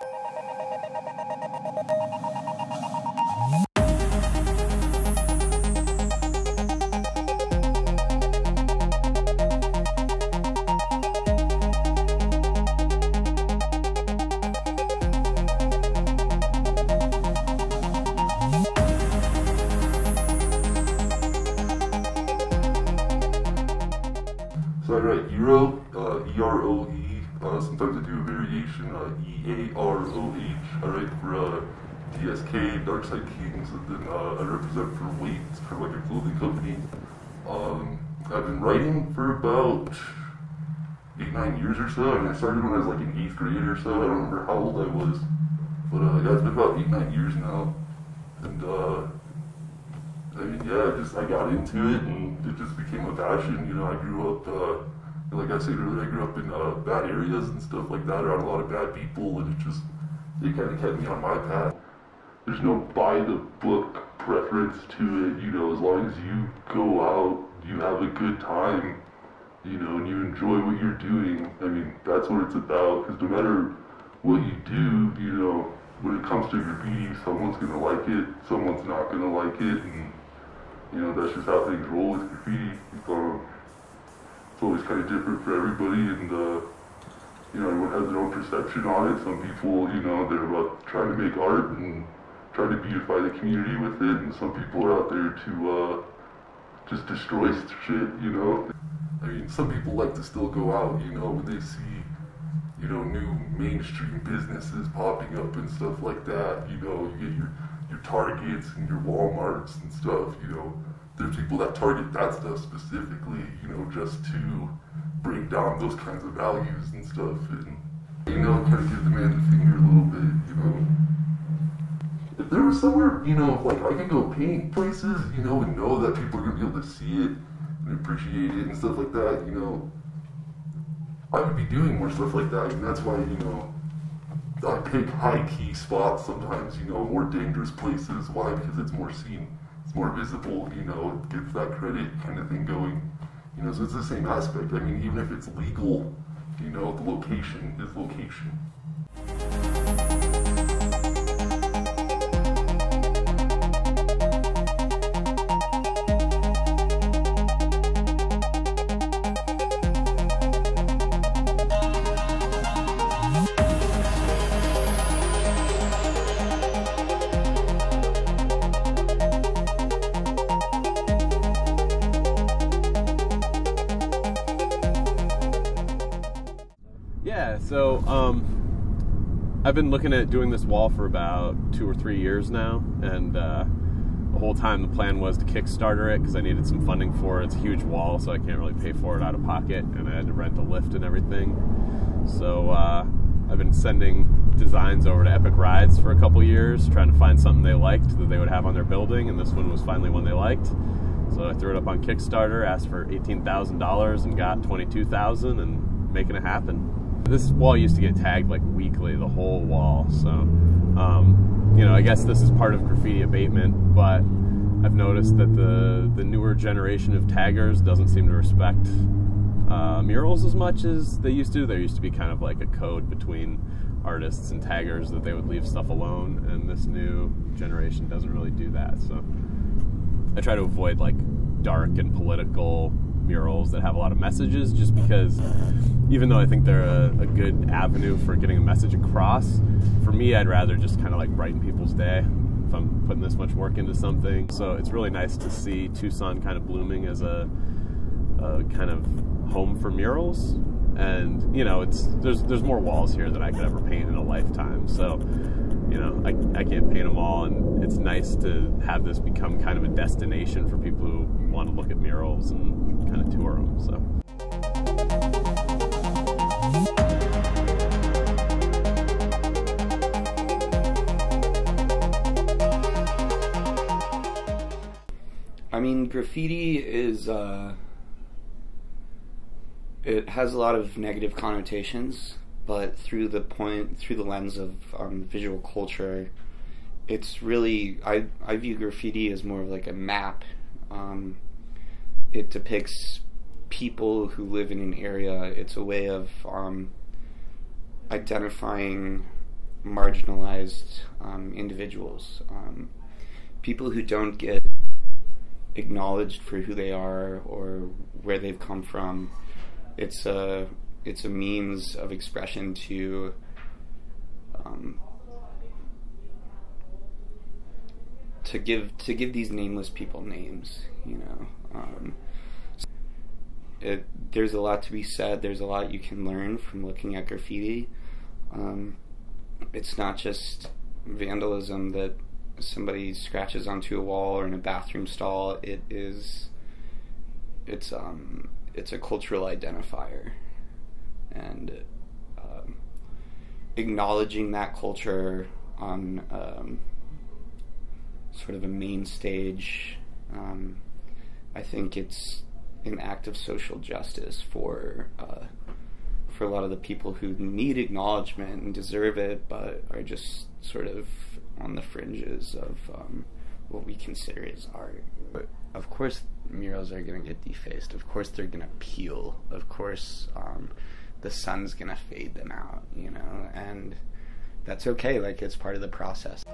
Thank you. So I write Eero, uh, E-R-O-E. Uh, sometimes I do a variation, uh, E-A-R-O-H. I write for uh, DSK, Darkside Kings, and then uh, I represent for Weight. Of like a clothing company. Um, I've been writing for about eight, nine years or so. Mean, I started when I was like in eighth grade or so. I don't remember how old I was. But uh, yeah, it's been about eight, nine years now. And uh, I yeah, just I got into it and it just became a passion. You know, I grew up, uh, like I said earlier, I grew up in uh, bad areas and stuff like that, around a lot of bad people, and it just it kind of kept me on my path. There's no by the book preference to it. You know, as long as you go out, you have a good time, you know, and you enjoy what you're doing. I mean, that's what it's about. Because no matter what you do, you know, when it comes to graffiti, someone's gonna like it, someone's not gonna like it, and you know, that's just how things roll with graffiti. Um, it's always kind of different for everybody, and uh, you know, everyone has their own perception on it. Some people, you know, they're about trying to make art and trying to beautify the community with it, and some people are out there to uh, just destroy shit, you know. I mean, some people like to still go out, you know, when they see, you know, new mainstream businesses popping up and stuff like that. You know, you get your your Targets and your Walmarts and stuff, you know, there's people that target that stuff specifically, you know, just to bring down those kinds of values and stuff, and you know, kind of give the man the finger a little bit, you know. If there was somewhere, you know, like I can go paint places, you know, and know that people are gonna be able to see it and appreciate it and stuff like that, you know, I would be doing more stuff like that, and that's why, you know, I pick high key spots sometimes, you know, more dangerous places. Why? Because it's more seen, it's more visible, you know, it gets that credit kind of thing going. You know, so it's the same aspect. I mean, even if it's legal, you know, the location is location. Yeah, so um, I've been looking at doing this wall for about two or three years now, and uh, the whole time the plan was to Kickstarter it because I needed some funding for it. It's a huge wall, so I can't really pay for it out of pocket, and I had to rent a lift and everything. So uh, I've been sending designs over to Epic Rides for a couple years, trying to find something they liked that they would have on their building, and this one was finally one they liked. So I threw it up on Kickstarter, asked for eighteen thousand dollars, and got twenty-two thousand, and making it happen. This wall used to get tagged like weekly, the whole wall. So, um, you know, I guess this is part of graffiti abatement, but I've noticed that the the newer generation of taggers doesn't seem to respect uh, murals as much as they used to. There used to be kind of like a code between artists and taggers that they would leave stuff alone, and this new generation doesn't really do that. So I try to avoid like dark and political murals that have a lot of messages just because even though I think they're a, a good avenue for getting a message across, for me I'd rather just kind of like brighten people's day if I'm putting this much work into something. So it's really nice to see Tucson kind of blooming as a, a kind of home for murals. And you know, it's there's there's more walls here than I could ever paint in a lifetime. So, you know, I, I can't paint them all, and it's nice to have this become kind of a destination for people who want to look at murals and kind of tour them. So. I mean, graffiti is, uh, it has a lot of negative connotations, but through the point, through the lens of um, visual culture, it's really, I, I view graffiti as more of like a map. Um, it depicts people who live in an area. It's a way of um, identifying marginalized um, individuals, um, people who don't get acknowledged for who they are or where they've come from. It's a it's a means of expression to um, to give to give these nameless people names. You know, um, it, there's a lot to be said. There's a lot you can learn from looking at graffiti. Um, it's not just vandalism that somebody scratches onto a wall or in a bathroom stall. It is it's um it's a cultural identifier and um, acknowledging that culture on um, sort of a main stage. Um, I think it's an act of social justice for uh, for a lot of the people who need acknowledgement and deserve it, but are just sort of on the fringes of um, what we consider as art. But of course, murals are going to get defaced. Of course, they're going to peel. Of course, um, the sun's to fade them out. You know, and that's okay. Like it's part of the process.